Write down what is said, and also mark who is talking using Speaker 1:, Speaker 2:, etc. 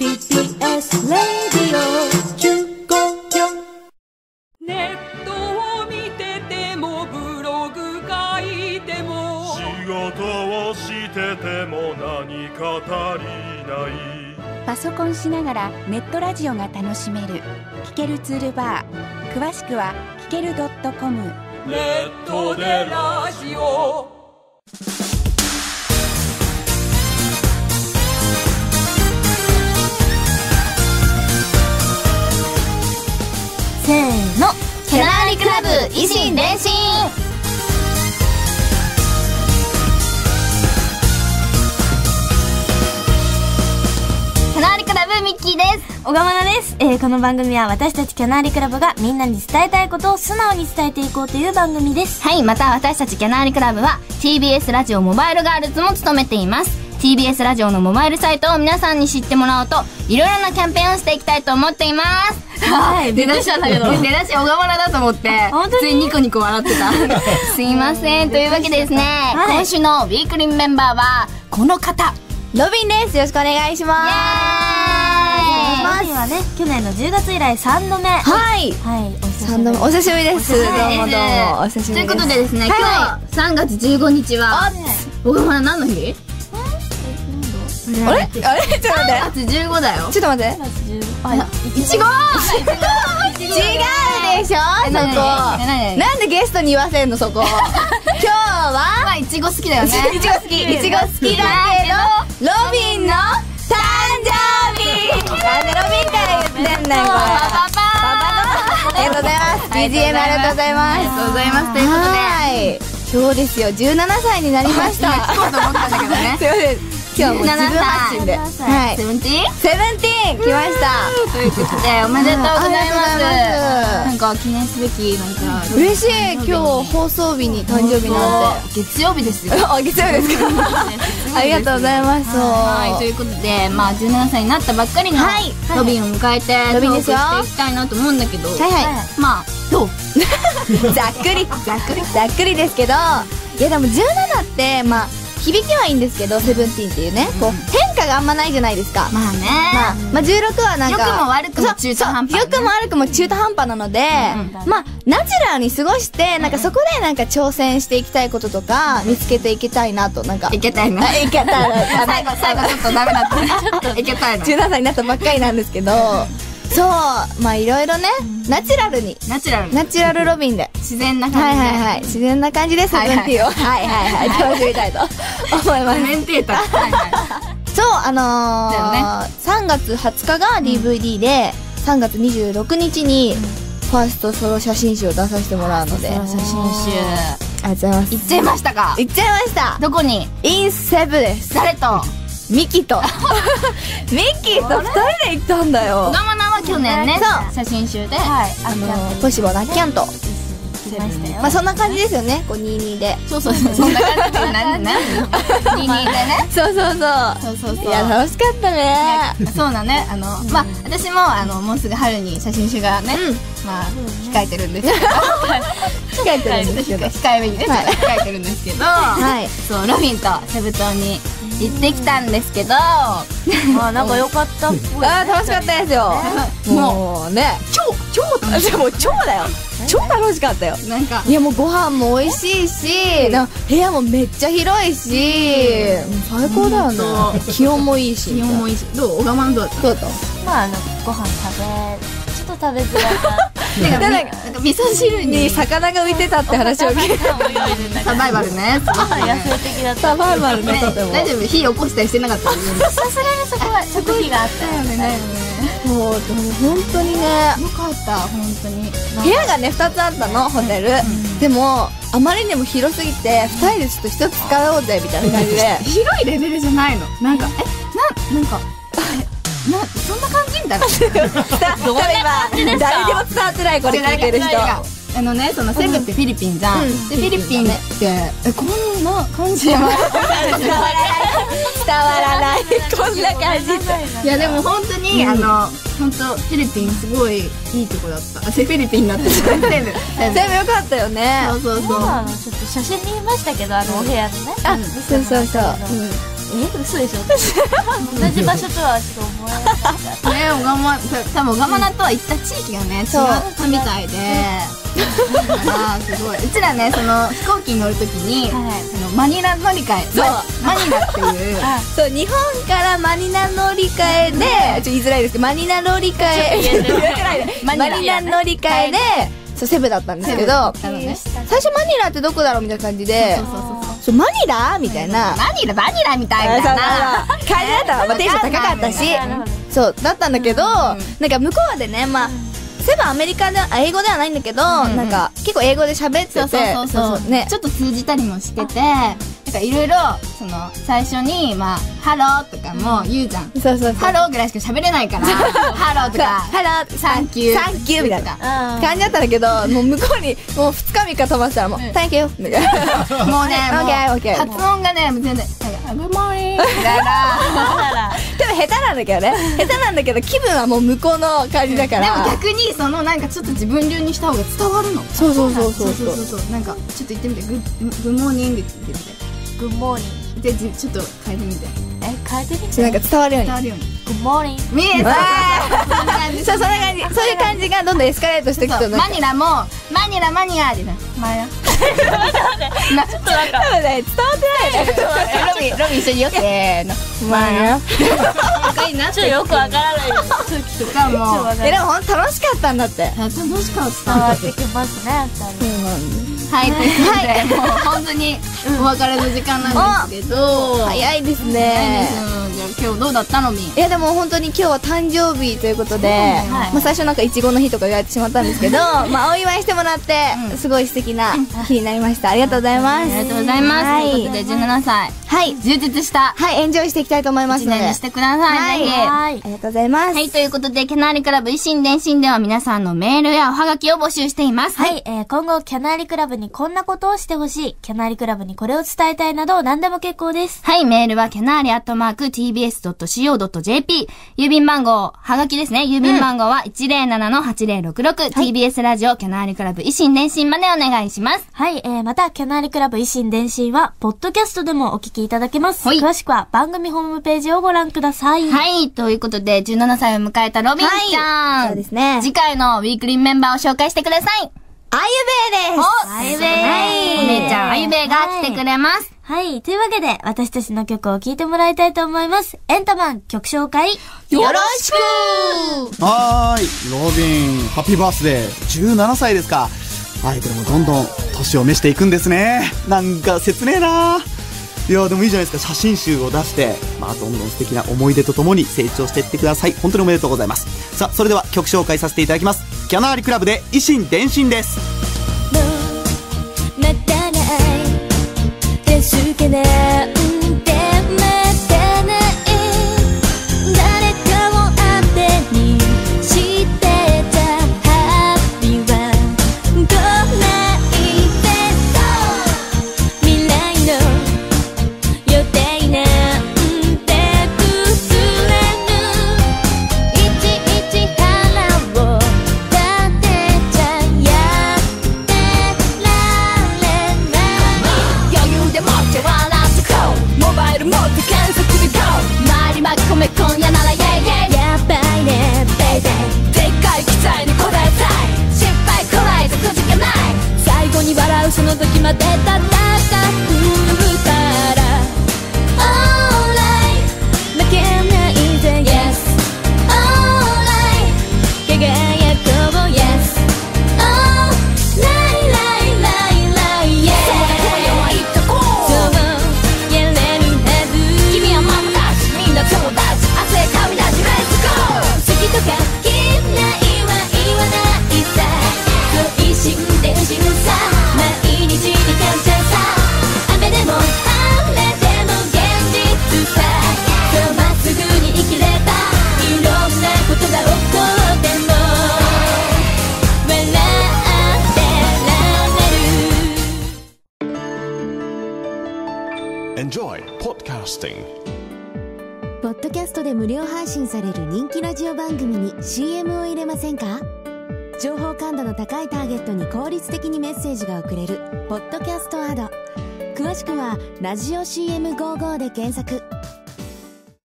Speaker 1: TBS ラディオ15
Speaker 2: ネットを見ててもブログ書いても
Speaker 3: 仕事をしてても何か足りない。
Speaker 4: パソコンしながらネットラジオが楽しめる。聞けるツールバー。詳しくは聞ける .com
Speaker 2: ネットでラジオ
Speaker 5: せーの。キャナーリクラブ維新伝心キャナーリクラブミッキーです。
Speaker 6: 小川菜です、えーこの番組は私たちキャナーリクラブがみんなに伝えたいことを素直に伝えていこうという番組です。
Speaker 5: はいまた私たちキャナーリクラブは TBS ラジオモバイルガールズも務めています TBS ラジオのモバイルサイトを皆さんに知ってもらおうといろいろなキャンペーンをしていきたいと思っています。はい。出だしなんだけど出だし小川原だと思って。
Speaker 6: 本当に？
Speaker 5: ニコニコ笑ってた。すいません。というわけでですね、
Speaker 6: はい。
Speaker 5: 今週のウィークリーメンバーはこの方。
Speaker 6: ロビンです。よろしくお願いします。
Speaker 5: イエーイ。
Speaker 6: ロビンはね去年の10月以来3度目。はい。
Speaker 7: はい。
Speaker 6: はいお久しぶ
Speaker 7: 三度
Speaker 6: り
Speaker 7: 目お久しぶりです。どうもどうも。お久しぶりです。
Speaker 5: ということでですね、
Speaker 7: はい
Speaker 5: 今日3月15日は小川原何の日？
Speaker 7: あれ？あれ？ちょっと待って。
Speaker 5: 3月15だよ。
Speaker 7: ちょっと待って。
Speaker 6: あ
Speaker 5: いちご？
Speaker 7: 違うでしょ？そこ。なんでゲストに言わせんのそこ？今日は？
Speaker 5: まあいちご好きだよね。
Speaker 7: いちご好き。いちご好き。だけど、ロビンの誕生日。なんでロビンから言ってんねん、これ。
Speaker 5: パパ
Speaker 7: ありがとうございます。
Speaker 5: ありがとうござい
Speaker 7: BGM
Speaker 5: ます。
Speaker 7: ありがとうございます。
Speaker 5: ありがとうございます。ということで。
Speaker 7: はい。そうですよ、17歳になりました。
Speaker 5: 聞こうと思ったんだけどね。
Speaker 7: すいません。今日はもう自分発信で。
Speaker 6: 17歳
Speaker 7: はい。
Speaker 5: セ。ブンティーン
Speaker 7: セブンティーン来ました。
Speaker 5: ということでおめでとうございます。なんか記念すべきなんか。
Speaker 7: 嬉しい。今日放送日に誕生日なんて。
Speaker 5: 月曜日ですよ。
Speaker 7: あ月曜日ですか。ありがとうございます。
Speaker 5: はい、ということで、まあ、17歳になったばっかりの
Speaker 7: はい。
Speaker 5: ロビンを迎えて
Speaker 7: ロビンですよ。
Speaker 5: していきたいなと思うんだけど、
Speaker 7: はいはい。
Speaker 5: まあどう？
Speaker 7: ざっくり。ざっくり。ざっくりですけど。いやでも17ってまあ響きはいいんですけどセブンティーンっていうねこう変化があんまないじゃないですか。
Speaker 5: まあね、
Speaker 7: まあ、まあ、16はなんか
Speaker 5: 良くも悪くも中途半端
Speaker 7: そう良くも悪くも中途半端なので、まあナチュラルに過ごしてなんかそこでなんか挑戦していきたいこととか見つけていきたいなとなんか。
Speaker 5: いけたいな
Speaker 7: あいけたら
Speaker 5: 最後最後ちょっとダメだった。いけたいな
Speaker 7: 17歳になったばっかりなんですけどそう。まあいろいろね。ナチュラルに。
Speaker 5: ナチュラル。
Speaker 7: ナチュラルロビンで。
Speaker 5: 自然な
Speaker 7: はい
Speaker 5: 感じで。
Speaker 7: はいはい自然な感じでセブンティーンを。はいはいはい。楽しみたいと思い。ま す
Speaker 5: コメンテーター。はいはい。
Speaker 7: そうあの
Speaker 5: だよね。
Speaker 7: ー3月20日が DVD で3月26日にファーストソロ写真集を出させてもらうので。ありがとう
Speaker 5: 写真集。
Speaker 7: ございます。
Speaker 5: 行っちゃいましたか？
Speaker 7: 行っちゃいました。
Speaker 5: どこに？
Speaker 7: インセブです。
Speaker 5: 誰と？
Speaker 7: ミキと。ミキと2人で行ったんだよ。
Speaker 5: 小川菜は去年ね。
Speaker 7: そう。
Speaker 5: 写真集で。
Speaker 6: はい。あ
Speaker 7: あ
Speaker 6: の
Speaker 7: のポシボなキャンと。
Speaker 6: 来ましたよ。
Speaker 7: まあそんな感じですよね。こう22で。
Speaker 5: そうそうそう。そんな感じで。何何二人でね。
Speaker 7: そうそうそう。
Speaker 5: そうそうそう。
Speaker 7: いや楽しかったね。
Speaker 5: そうだね。あのまあ私もあのもうすぐ春に写真集がねまあ 控えてるんですけど。
Speaker 7: 控えてるんですけど。
Speaker 5: 控えめにね
Speaker 7: はい。
Speaker 5: 控えてるんですけど。
Speaker 7: はい。
Speaker 5: そうロビンとセブ島に行ってきたんですけど。
Speaker 6: まあなんか良かったっぽい
Speaker 7: あー楽しかったですよ。もうね。
Speaker 5: 超超楽しい
Speaker 7: もう超だよ。超楽しかったよ。
Speaker 5: なんか。
Speaker 7: いやもうご飯も美味しいしなんか部屋もめっちゃ広いし最高だよね。気温もいいし。
Speaker 5: 気温もいいし。どう？小川マンどうだった？
Speaker 7: どうだっ
Speaker 6: まああのご飯食べちょっと食べづらかった
Speaker 5: なんか味噌汁
Speaker 7: たに
Speaker 5: に
Speaker 7: 魚が浮いてたって話を聞いた
Speaker 5: サバイバルね。
Speaker 6: 野生的だった。
Speaker 7: サバイバルね。
Speaker 5: 大丈夫。火起こしたりしてなかった
Speaker 6: さすがにそこは食費があったよね。
Speaker 7: もうでも本当にね。
Speaker 5: よかった本当に。
Speaker 7: 部屋がね2つあったのホテル。でもあまりにも広すぎて2人でちょっと1つ使おうぜみたいな感じで。
Speaker 5: 広いレベルじゃないのなんかえななんかえなそんな感じみたいな
Speaker 7: どう今誰でも伝わってないこれ聞いてる人。
Speaker 5: あのねそのセブってフィリピンじゃん、
Speaker 7: うん。
Speaker 5: でフィリピンってえこんな感じ
Speaker 7: 伝わらない。伝わらない。こんな感じ。
Speaker 5: いやでも本当に、あの本当フィリピンすごいいいとこだった。あフィリピンになってる。全部全部
Speaker 7: 全部良かったよね。
Speaker 5: そうそうそう。
Speaker 6: ちょっと写真見ましたけどあのお部屋のね。
Speaker 7: あ
Speaker 6: 見せてもらったけど。
Speaker 7: そうそうそう
Speaker 6: え嘘でしょ？同じ場所とはちょっと思えなかった。
Speaker 5: ね小川多分小川菜とは行った地域がね違ったみたいで。だからすごい。うちらねその飛行機に乗るときに、
Speaker 6: はい。
Speaker 5: そのマニラ乗り換え
Speaker 6: そう。
Speaker 5: マニラっていう
Speaker 7: そう日本からマニラ乗り換えでちょっと言いづらいですけどマニラ乗り換え。マニラ乗り換えでそうセブだったんですけど
Speaker 5: ね
Speaker 7: 最初マニラってどこだろうみたいな感じで
Speaker 5: そうそうそうそう
Speaker 7: そうマニラ？みたいな。
Speaker 5: マニラバニラみたいな。
Speaker 7: 感じだったのまあテンション高かったし。そうだったんだけどなんか向こうでねまあセブンアメリカであ英語ではないんだけど
Speaker 5: ん
Speaker 7: なんか結構英語で喋ってて。
Speaker 5: そうそうそうそう。
Speaker 7: ね。
Speaker 5: ちょっと通じたりもしててなんかいろいろその最初にまあ「Hello」とかも言うじゃん。
Speaker 7: そうそうそう。
Speaker 5: ハローぐらいしか喋れないから、ハローとか、
Speaker 7: Hello thank you thank you みたいな。
Speaker 6: うん。
Speaker 7: 感じだったんだけどもう向こうにもう2日3日飛ばしたらもう「Thank you」みたいな。
Speaker 5: もうね、もう発音がね、もう全然、なんか、 Good morning みたいな。
Speaker 7: 多分下手なんだけどね。下手なんだけど気分はもう向こうの感じだか
Speaker 5: で
Speaker 7: ら
Speaker 5: も逆に、そのなんかちょっと自分流にした方が伝わるの。
Speaker 7: そうそうそうそう
Speaker 5: そう。そうそう。なんか、ちょっと言ってみて、 Good、good morning って言って
Speaker 6: goodモーニング。
Speaker 5: みて。で、じちょっと変えてみて。
Speaker 6: え、変えてみ
Speaker 7: そうなんか伝わるように
Speaker 5: 伝わるように。
Speaker 6: グッモーニング。
Speaker 5: 見えた
Speaker 7: そうそんな感じそういう感じがどんどんエスカレートしていく
Speaker 5: そう
Speaker 7: と
Speaker 5: マニラも、マニラマニアでな。マヤ。な ちょっとなんか、
Speaker 7: 多分ね伝わってない
Speaker 5: ロビー、ロビー一緒によせーの。マヤ。な
Speaker 6: ちょっとよくわからないです。
Speaker 5: とかも、
Speaker 7: えでもほんと楽しかったんだって
Speaker 5: 楽しかった。
Speaker 6: 伝わってきますね、二人。
Speaker 5: はい、ということで、もう本当にお別れの時間なんですけど、
Speaker 7: 早いです
Speaker 5: ね今日どうだったのみ？
Speaker 7: いやでも本当に今日は誕生日ということで、まあ、最初なんかいちごの日とか言われてしまったんですけどまあお祝いしてもらってすごい素敵な日になりました。ありがとうございます。
Speaker 5: ありがとうございます。
Speaker 7: はい。
Speaker 5: ということで、17歳、
Speaker 7: はい。
Speaker 5: 充実した。
Speaker 7: はいエンジョイしていきたいと思います
Speaker 5: 一
Speaker 7: ので。
Speaker 5: 年にしてください。
Speaker 7: はい。ありがとうございます。
Speaker 5: はい、ということで、キャナーリクラブ維新伝心では皆さんのメールやおはがきを募集しています。
Speaker 6: はい、えー、今後、キャナーリクラブにこんなことをしてほしい、キャナーリクラブにこれを伝えたいなど、何でも結構です。
Speaker 5: はい、メールは、キャナーリアットマーク tbs.co.jp。郵便番号、はがきですね。郵便番号は107-8066、TBS ラジオ、キャナーリクラブ維新伝心までお願いします。
Speaker 6: はい、えー、また、キャナーリクラブ維新伝心は、ポッドキャストでもお聞きいただけます。
Speaker 5: はい
Speaker 6: 詳しくは、番組ホームページをご覧ください。
Speaker 5: はい、ということで、17歳を迎えたロビンちゃん。
Speaker 7: はいそうですね
Speaker 5: 次回のウィークリーメンバーを紹介してください。
Speaker 7: あゆべえです
Speaker 5: あゆべーお姉ちゃん、あゆべーが来てくれます。
Speaker 6: はい。というわけで、私たちの曲を聴いてもらいたいと思います。エンタマン曲紹介。
Speaker 7: よろしく
Speaker 8: はーい、ロビン、ハッピーバースデー、17歳ですか。はい、これもどんどん年を召していくんですね。なんか切ねえないやでもいいじゃないですか、写真集を出して、まあ、どんどん素敵な思い出とともに成長していってください。本当におめでとうございます。さあ、それでは曲紹介させていただきます。キャナーリクラブで維新伝心です。
Speaker 1: まで戦うかく
Speaker 9: Enjoy podcasting.
Speaker 10: ポッドキャストで無料配信される人気ラジオ番組に CM を入れませんか？情報感度の高いターゲットに効率的にメッセージが送れる「ポッドキャストアド」詳しくは「ラジオ CM55」で検索。